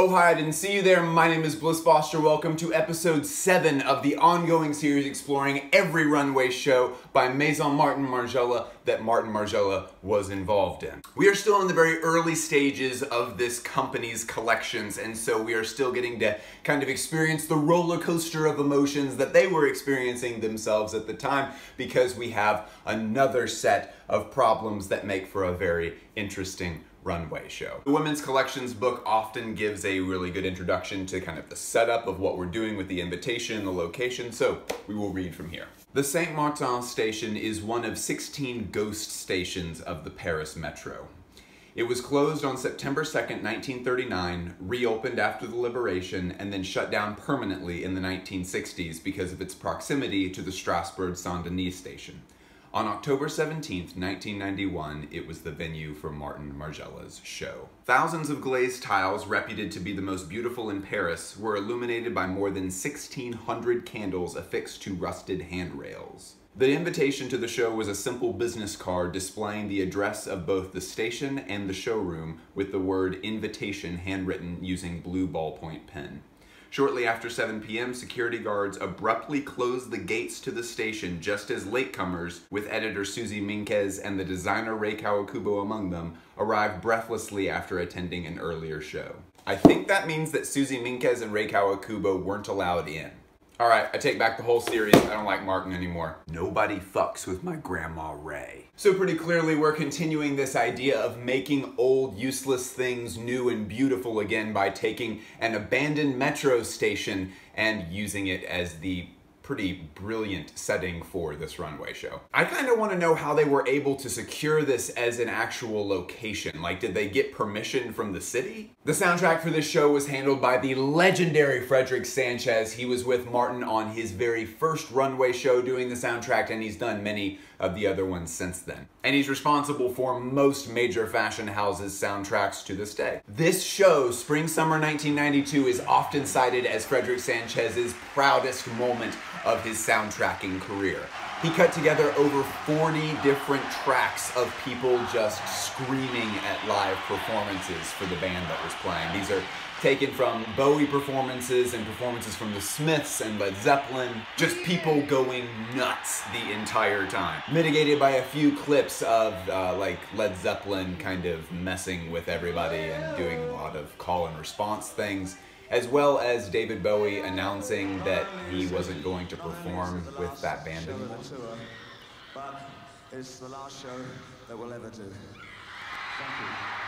Oh hi, I didn't see you there. My name is Bliss Foster. Welcome to episode 7 of the ongoing series exploring every runway show by Maison Martin Margiela that Martin Margiela was involved in. We are still in the very early stages of this company's collections and so we are still getting to kind of experience the roller coaster of emotions that they were experiencing themselves at the time because we have another set of problems that make for a very interesting runway show. The women's collections book often gives a really good introduction to kind of the setup of what we're doing with the invitation the location, so we will read from here. The Saint Martin station is one of 16 ghost stations of the Paris Metro. It was closed on September 2nd, 1939, reopened after the liberation, and then shut down permanently in the 1960s because of its proximity to the Strasbourg Saint-Denis station. On October 17, 1991, it was the venue for Martin Margiela's show. Thousands of glazed tiles, reputed to be the most beautiful in Paris, were illuminated by more than 1,600 candles affixed to rusted handrails. The invitation to the show was a simple business card displaying the address of both the station and the showroom with the word invitation handwritten using blue ballpoint pen. Shortly after 7 p.m., security guards abruptly closed the gates to the station just as latecomers, with editor Suzy Menkes and the designer Rei Kawakubo among them, arrived breathlessly after attending an earlier show. I think that means that Suzy Menkes and Rei Kawakubo weren't allowed in. All right, I take back the whole series. I don't like Martin anymore. Nobody fucks with my grandma Rei. So pretty clearly we're continuing this idea of making old useless things new and beautiful again by taking an abandoned metro station and using it as the pretty brilliant setting for this runway show. I kind of want to know how they were able to secure this as an actual location. Like, did they get permission from the city? The soundtrack for this show was handled by the legendary Frédéric Sanchez. He was with Martin on his very first runway show doing the soundtrack, and he's done many of the other ones since then. And he's responsible for most major fashion houses' soundtracks to this day. This show, Spring Summer 1992, is often cited as Frédéric Sanchez's proudest moment of his soundtracking career. He cut together over 40 different tracks of people just screaming at live performances for the band that was playing. These are taken from Bowie performances and performances from the Smiths and Led Zeppelin. Just people going nuts the entire time. Mitigated by a few clips of uh, like Led Zeppelin kind of messing with everybody and doing a lot of call and response things as well as David Bowie announcing that he wasn't going to perform with that band anymore. But it's the last show that we'll ever do. Thank you.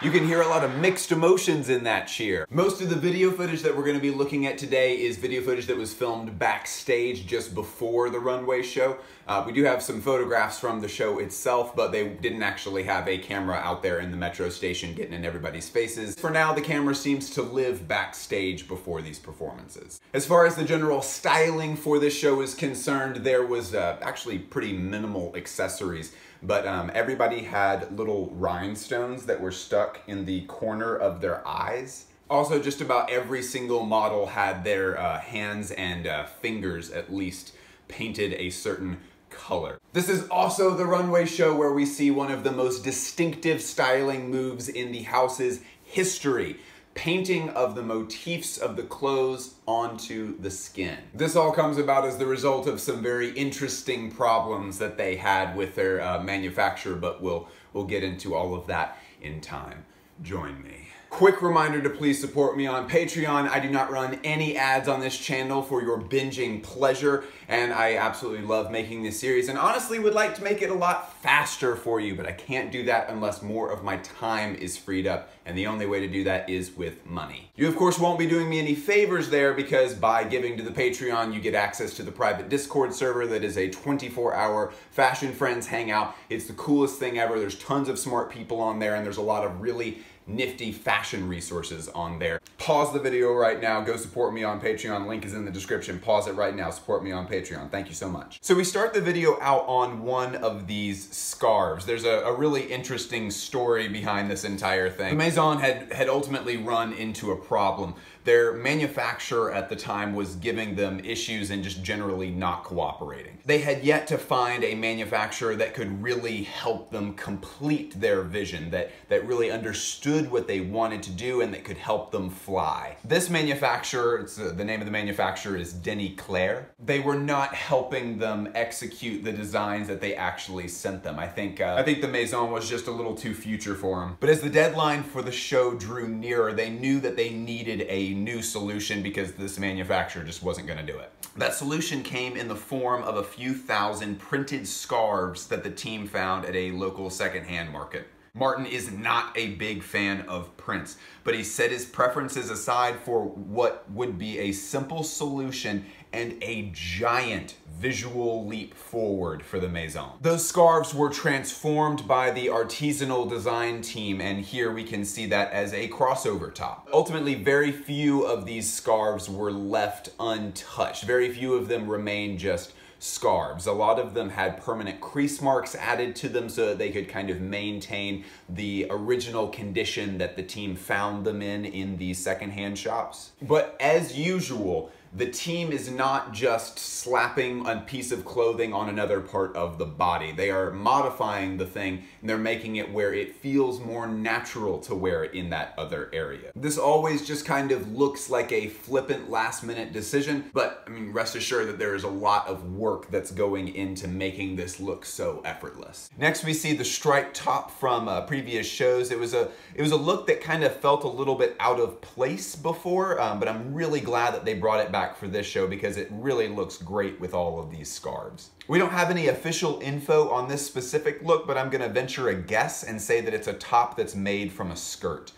You can hear a lot of mixed emotions in that cheer. Most of the video footage that we're gonna be looking at today is video footage that was filmed backstage just before the runway show. Uh, we do have some photographs from the show itself, but they didn't actually have a camera out there in the metro station getting in everybody's faces. For now, the camera seems to live backstage before these performances. As far as the general styling for this show is concerned, there was uh, actually pretty minimal accessories but um, everybody had little rhinestones that were stuck in the corner of their eyes. Also, just about every single model had their uh, hands and uh, fingers at least painted a certain color. This is also the runway show where we see one of the most distinctive styling moves in the house's history painting of the motifs of the clothes onto the skin. This all comes about as the result of some very interesting problems that they had with their uh, manufacturer, but we'll, we'll get into all of that in time. Join me. Quick reminder to please support me on Patreon. I do not run any ads on this channel for your binging pleasure, and I absolutely love making this series, and honestly would like to make it a lot faster for you, but I can't do that unless more of my time is freed up, and the only way to do that is with money. You of course won't be doing me any favors there because by giving to the Patreon, you get access to the private Discord server that is a 24 hour fashion friends hangout. It's the coolest thing ever. There's tons of smart people on there, and there's a lot of really nifty fashion resources on there pause the video right now. Go support me on Patreon. Link is in the description. Pause it right now. Support me on Patreon. Thank you so much. So we start the video out on one of these scarves. There's a, a really interesting story behind this entire thing. The Maison had, had ultimately run into a problem. Their manufacturer at the time was giving them issues and just generally not cooperating. They had yet to find a manufacturer that could really help them complete their vision, that, that really understood what they wanted to do and that could help them fly. This manufacturer, uh, the name of the manufacturer is Denny Claire. They were not helping them execute the designs that they actually sent them. I think, uh, I think the Maison was just a little too future for them. But as the deadline for the show drew nearer, they knew that they needed a new solution because this manufacturer just wasn't gonna do it. That solution came in the form of a few thousand printed scarves that the team found at a local secondhand market. Martin is not a big fan of prints, but he set his preferences aside for what would be a simple solution and a giant visual leap forward for the Maison. Those scarves were transformed by the artisanal design team, and here we can see that as a crossover top. Ultimately, very few of these scarves were left untouched. Very few of them remain just scarves. A lot of them had permanent crease marks added to them so that they could kind of maintain the original condition that the team found them in in these secondhand shops. But as usual, the team is not just slapping a piece of clothing on another part of the body. They are modifying the thing and they're making it where it feels more natural to wear it in that other area. This always just kind of looks like a flippant last minute decision, but I mean, rest assured that there is a lot of work that's going into making this look so effortless. Next, we see the striped top from uh, previous shows. It was a it was a look that kind of felt a little bit out of place before, um, but I'm really glad that they brought it back back for this show because it really looks great with all of these scarves. We don't have any official info on this specific look, but I'm gonna venture a guess and say that it's a top that's made from a skirt.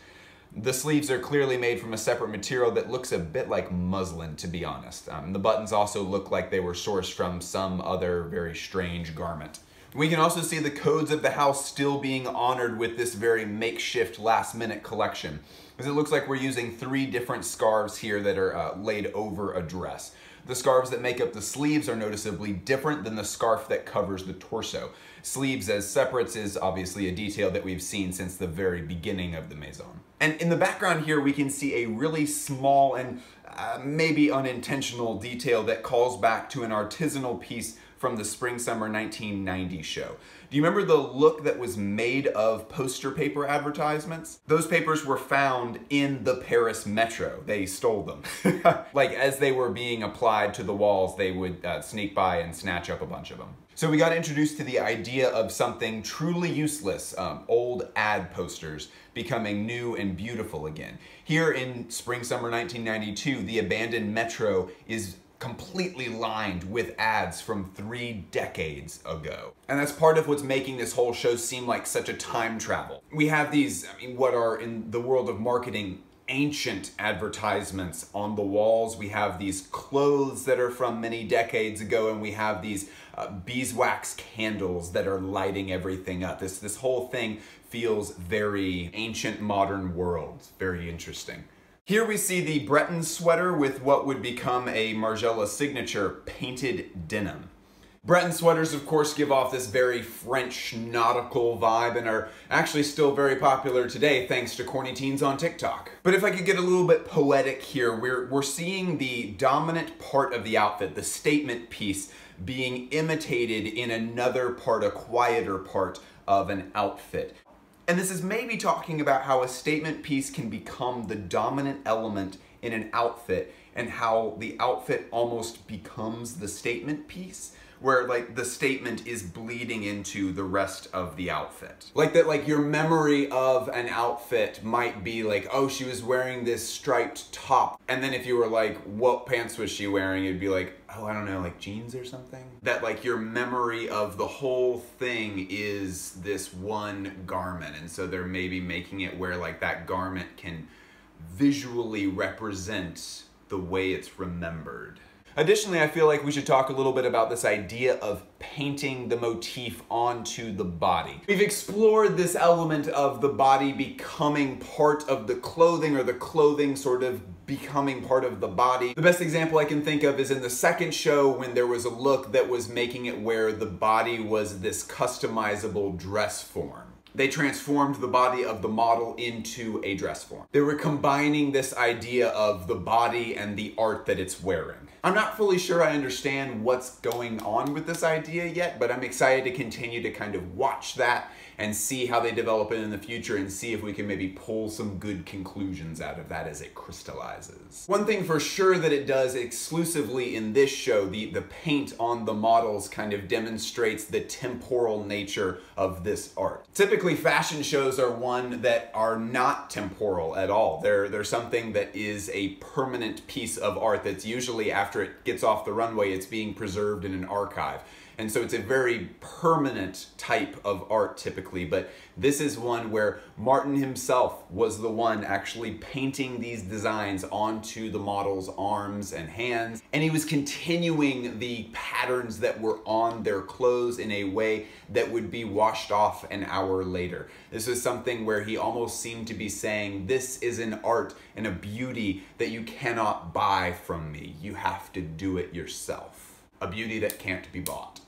The sleeves are clearly made from a separate material that looks a bit like muslin, to be honest. Um, the buttons also look like they were sourced from some other very strange garment. We can also see the codes of the house still being honored with this very makeshift last minute collection. Because it looks like we're using three different scarves here that are uh, laid over a dress. The scarves that make up the sleeves are noticeably different than the scarf that covers the torso. Sleeves as separates is obviously a detail that we've seen since the very beginning of the Maison. And in the background here, we can see a really small and uh, maybe unintentional detail that calls back to an artisanal piece from the spring summer 1990 show. Do you remember the look that was made of poster paper advertisements? Those papers were found in the Paris metro. They stole them. like as they were being applied to the walls, they would uh, sneak by and snatch up a bunch of them. So we got introduced to the idea of something truly useless, um, old ad posters, becoming new and beautiful again. Here in spring summer 1992, the abandoned metro is completely lined with ads from three decades ago. And that's part of what's making this whole show seem like such a time travel. We have these, I mean, what are in the world of marketing ancient advertisements on the walls. We have these clothes that are from many decades ago, and we have these uh, beeswax candles that are lighting everything up. This, this whole thing feels very ancient modern world. Very interesting. Here we see the Breton sweater with what would become a Margiela signature painted denim. Breton sweaters, of course, give off this very French nautical vibe and are actually still very popular today thanks to corny teens on TikTok. But if I could get a little bit poetic here, we're, we're seeing the dominant part of the outfit, the statement piece, being imitated in another part, a quieter part of an outfit. And this is maybe talking about how a statement piece can become the dominant element in an outfit and how the outfit almost becomes the statement piece where like the statement is bleeding into the rest of the outfit. Like that like your memory of an outfit might be like, oh, she was wearing this striped top. And then if you were like, what pants was she wearing? It'd be like, oh, I don't know, like jeans or something? That like your memory of the whole thing is this one garment. And so they're maybe making it where like that garment can visually represent the way it's remembered. Additionally, I feel like we should talk a little bit about this idea of painting the motif onto the body. We've explored this element of the body becoming part of the clothing or the clothing sort of becoming part of the body. The best example I can think of is in the second show when there was a look that was making it where the body was this customizable dress form they transformed the body of the model into a dress form. They were combining this idea of the body and the art that it's wearing. I'm not fully sure I understand what's going on with this idea yet, but I'm excited to continue to kind of watch that and see how they develop it in the future and see if we can maybe pull some good conclusions out of that as it crystallizes. One thing for sure that it does exclusively in this show, the, the paint on the models kind of demonstrates the temporal nature of this art. Typically fashion shows are one that are not temporal at all. They're, they're something that is a permanent piece of art that's usually after it gets off the runway, it's being preserved in an archive. And so it's a very permanent type of art typically, but this is one where Martin himself was the one actually painting these designs onto the model's arms and hands. And he was continuing the patterns that were on their clothes in a way that would be washed off an hour later. This was something where he almost seemed to be saying, this is an art and a beauty that you cannot buy from me. You have to do it yourself. A beauty that can't be bought.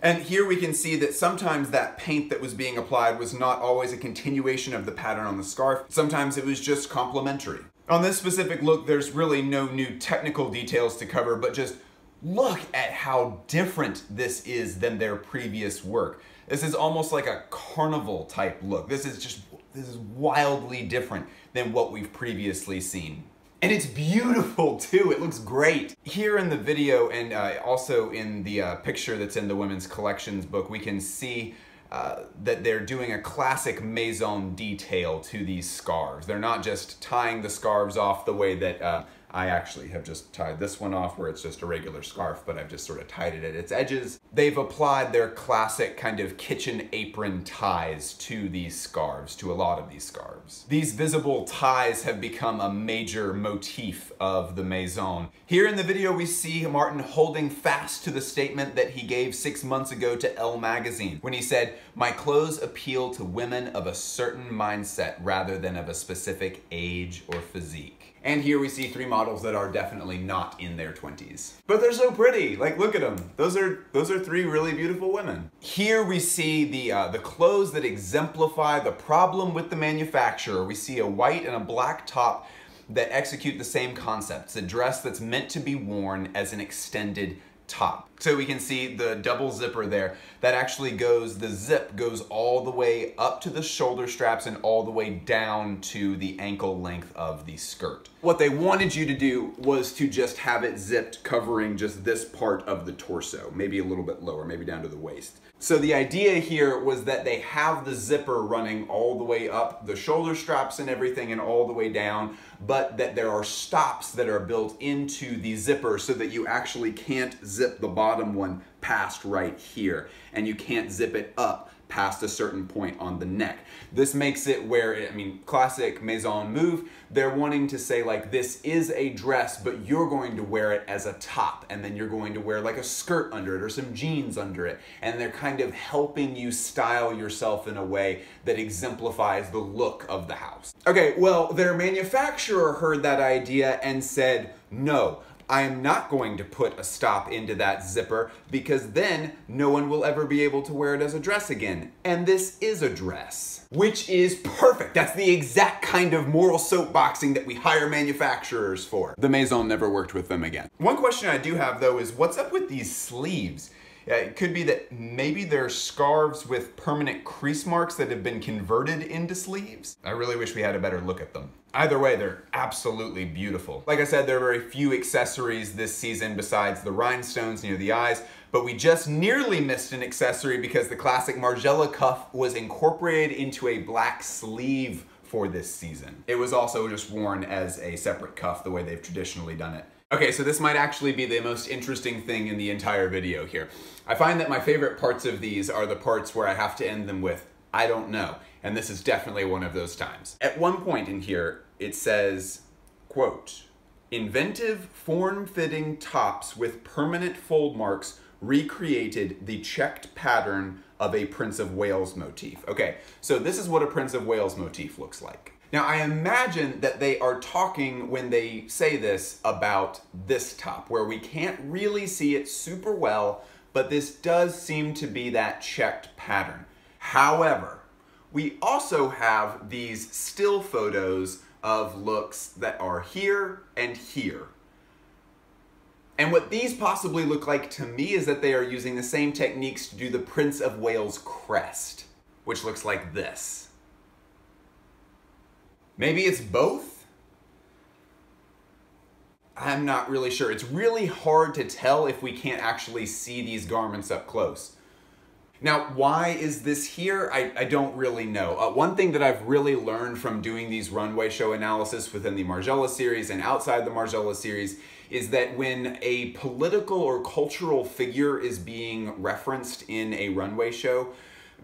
And here we can see that sometimes that paint that was being applied was not always a continuation of the pattern on the scarf. Sometimes it was just complementary. On this specific look, there's really no new technical details to cover, but just look at how different this is than their previous work. This is almost like a carnival type look. This is just, this is wildly different than what we've previously seen. And it's beautiful too, it looks great. Here in the video and uh, also in the uh, picture that's in the Women's Collections book, we can see uh, that they're doing a classic Maison detail to these scarves. They're not just tying the scarves off the way that uh, I actually have just tied this one off where it's just a regular scarf, but I've just sort of tied it at its edges. They've applied their classic kind of kitchen apron ties to these scarves, to a lot of these scarves. These visible ties have become a major motif of the Maison. Here in the video, we see Martin holding fast to the statement that he gave six months ago to Elle magazine when he said, my clothes appeal to women of a certain mindset rather than of a specific age or physique. And here we see three models that are definitely not in their 20s. But they're so pretty. Like, look at them. Those are those are three really beautiful women. Here we see the uh, the clothes that exemplify the problem with the manufacturer. We see a white and a black top that execute the same concept. It's a dress that's meant to be worn as an extended top. So we can see the double zipper there. That actually goes, the zip goes all the way up to the shoulder straps and all the way down to the ankle length of the skirt. What they wanted you to do was to just have it zipped covering just this part of the torso, maybe a little bit lower, maybe down to the waist. So the idea here was that they have the zipper running all the way up the shoulder straps and everything and all the way down, but that there are stops that are built into the zipper so that you actually can't zip the bottom one past right here. And you can't zip it up past a certain point on the neck. This makes it where, I mean, classic Maison move, they're wanting to say like this is a dress, but you're going to wear it as a top and then you're going to wear like a skirt under it or some jeans under it. And they're kind of helping you style yourself in a way that exemplifies the look of the house. Okay, well, their manufacturer heard that idea and said, no, I am not going to put a stop into that zipper because then no one will ever be able to wear it as a dress again. And this is a dress, which is perfect. That's the exact kind of moral soapboxing that we hire manufacturers for. The Maison never worked with them again. One question I do have though is what's up with these sleeves? It could be that maybe they're scarves with permanent crease marks that have been converted into sleeves. I really wish we had a better look at them. Either way, they're absolutely beautiful. Like I said, there are very few accessories this season besides the rhinestones near the eyes, but we just nearly missed an accessory because the classic Margiela cuff was incorporated into a black sleeve for this season. It was also just worn as a separate cuff the way they've traditionally done it. Okay, so this might actually be the most interesting thing in the entire video here. I find that my favorite parts of these are the parts where I have to end them with, I don't know. And this is definitely one of those times. At one point in here, it says, quote, Inventive, form-fitting tops with permanent fold marks recreated the checked pattern of a Prince of Wales motif. Okay, so this is what a Prince of Wales motif looks like. Now, I imagine that they are talking when they say this about this top, where we can't really see it super well, but this does seem to be that checked pattern. However, we also have these still photos of looks that are here and here. And what these possibly look like to me is that they are using the same techniques to do the Prince of Wales crest, which looks like this. Maybe it's both? I'm not really sure. It's really hard to tell if we can't actually see these garments up close. Now, why is this here? I, I don't really know. Uh, one thing that I've really learned from doing these runway show analysis within the Margiela series and outside the Margiela series is that when a political or cultural figure is being referenced in a runway show,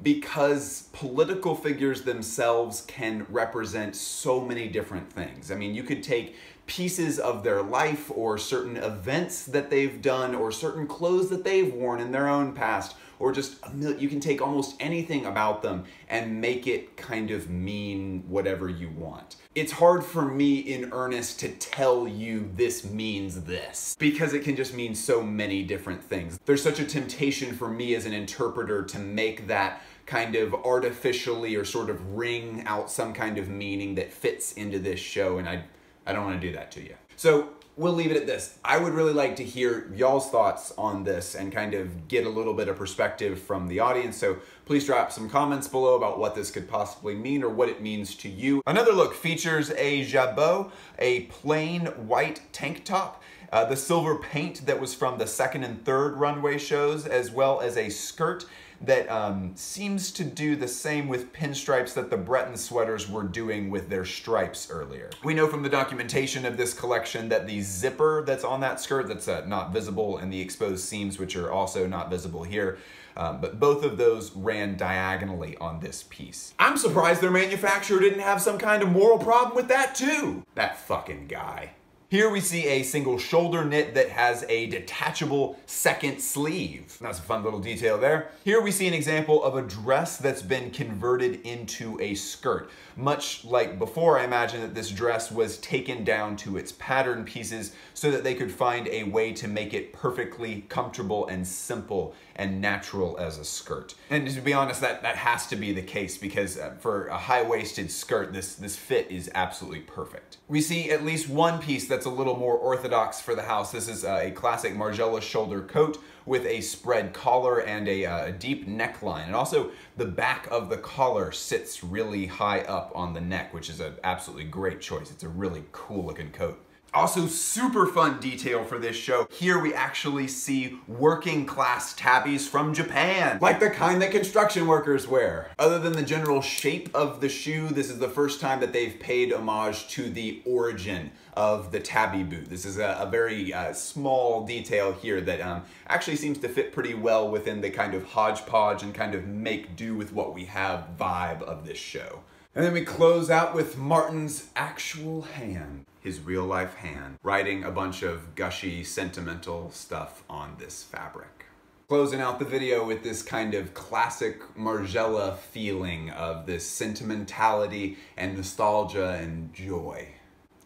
because political figures themselves can represent so many different things. I mean, you could take pieces of their life or certain events that they've done or certain clothes that they've worn in their own past or just you can take almost anything about them and make it kind of mean whatever you want. It's hard for me in earnest to tell you this means this because it can just mean so many different things. There's such a temptation for me as an interpreter to make that kind of artificially or sort of wring out some kind of meaning that fits into this show and I I don't want to do that to you. So we'll leave it at this. I would really like to hear y'all's thoughts on this and kind of get a little bit of perspective from the audience. So please drop some comments below about what this could possibly mean or what it means to you. Another look features a jabot, a plain white tank top, uh, the silver paint that was from the second and third runway shows, as well as a skirt that um, seems to do the same with pinstripes that the Breton sweaters were doing with their stripes earlier. We know from the documentation of this collection that the zipper that's on that skirt that's uh, not visible and the exposed seams which are also not visible here um, but both of those ran diagonally on this piece. I'm surprised their manufacturer didn't have some kind of moral problem with that too. That fucking guy. Here we see a single shoulder knit that has a detachable second sleeve. That's a fun little detail there. Here we see an example of a dress that's been converted into a skirt. Much like before, I imagine that this dress was taken down to its pattern pieces so that they could find a way to make it perfectly comfortable and simple and natural as a skirt. And to be honest, that, that has to be the case because uh, for a high-waisted skirt, this, this fit is absolutely perfect. We see at least one piece that's a little more orthodox for the house. This is uh, a classic Margiela shoulder coat with a spread collar and a uh, deep neckline. And also the back of the collar sits really high up on the neck, which is an absolutely great choice. It's a really cool looking coat. Also, super fun detail for this show. Here we actually see working class tabis from Japan, like the kind that construction workers wear. Other than the general shape of the shoe, this is the first time that they've paid homage to the origin of the tabi boot. This is a, a very uh, small detail here that um, actually seems to fit pretty well within the kind of hodgepodge and kind of make do with what we have vibe of this show. And then we close out with Martin's actual hand, his real life hand, writing a bunch of gushy, sentimental stuff on this fabric. Closing out the video with this kind of classic Margiela feeling of this sentimentality and nostalgia and joy.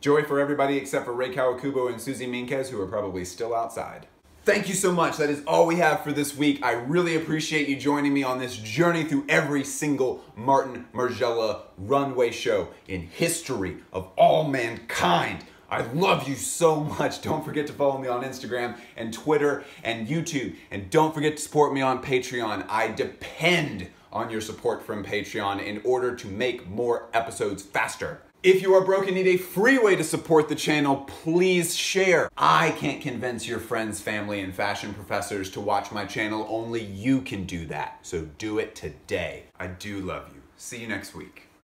Joy for everybody except for Rei Kawakubo and Suzy Menkes, who are probably still outside. Thank you so much. That is all we have for this week. I really appreciate you joining me on this journey through every single Martin Margiela runway show in history of all mankind. I love you so much. Don't forget to follow me on Instagram and Twitter and YouTube. And don't forget to support me on Patreon. I depend on your support from Patreon in order to make more episodes faster. If you are broke and need a free way to support the channel, please share. I can't convince your friends, family, and fashion professors to watch my channel. Only you can do that. So do it today. I do love you. See you next week.